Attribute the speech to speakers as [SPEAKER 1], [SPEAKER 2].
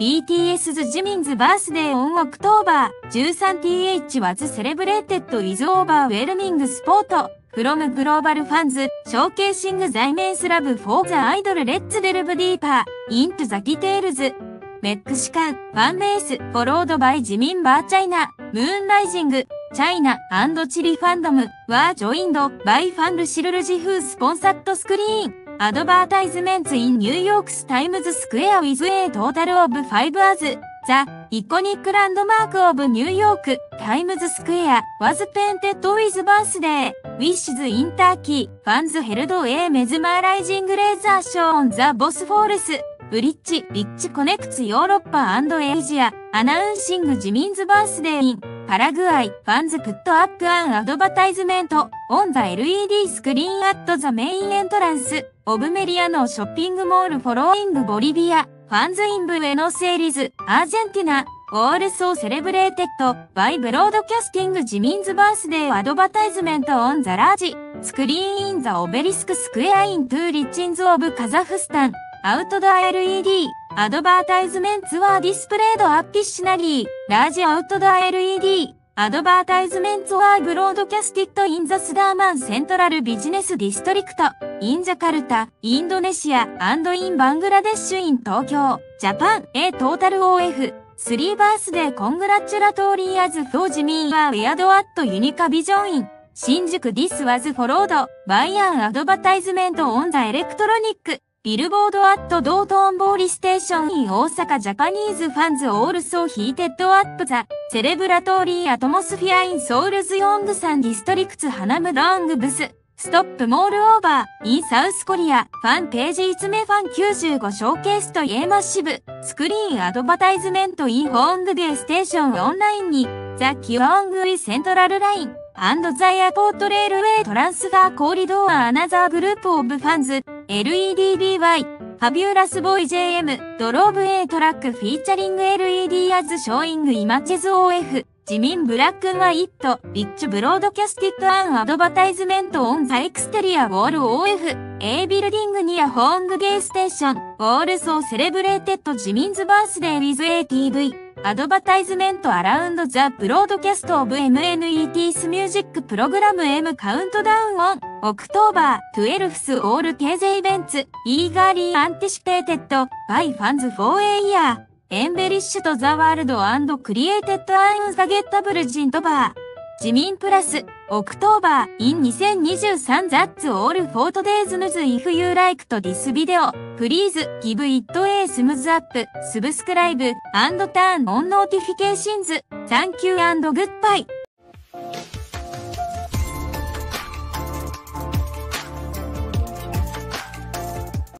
[SPEAKER 1] BTS's Jimin's birthday on October 13th was celebrated with overwhelming support from global fans, showcasing the immense love for the idol Let's delve deeper into the details. Mexican fanbase, followed by Jimin Bar China, Moonrising China, Chile fandom, were joined by fan Lucille Luzy who sponsored screen advertisements in New York's Times Square with a total of five ads, the iconic landmark of New York, Times Square, was painted with birthday wishes. In Turkey, fans held a mesmerizing laser show on the Bosphorus Bridge, which connects Europe and Asia, announcing Jimin's birthday. In Paraguay, fans put up an advertisement on the LED screen at the main entrance of Meliano shopping mall. Following Bolivia, fans in Buenos Aires, Argentina, also celebrated by broadcasting Jimin's birthday advertisement on the large screen in the Obelisk Square. In two regions of Kazakhstan, outdoor LED advertisements were displayed. Additionally, large outdoor LED advertisements were broadcasted in the Sudirman Central Business District in Jakarta, Indonesia, and in Bangladesh. In Tokyo, Japan, a total of three birthday congratulatory ads for Jimin were aired at Unika Vision in Shinjuku. This was followed by an advertisement on the electronic billboard at Dotonbori Station in Osaka. Japanese fans also heated up the celebratory atmosphere in Seoul's Yongsan District's Hannam-dong bus stop. Moreover, in South Korea, fan page Itsme fan 95 showcased a massive screen advertisement in Hongdae Station on Line 2, the Gyeongui Central Line and the airport railway transfer corridor. Another group of fans, led by Fabulous Boy JM, drove a truck featuring LED ads showing images of Jimin. Black White, which broadcasted an advertisement on the exterior wall of a building near Hongdae Station, also celebrated Jimin's birthday with a TV, advertisement around the broadcast of MNET's music program M Countdown on October 12th. All these events eagerly anticipated by fans for a year embellished the world, created unforgettable Jimtober, Jimin plus October, in 2023 That's all for today's news if you like to this video, please give it a thumbs up, subscribe, and turn on notifications. Thank you and goodbye.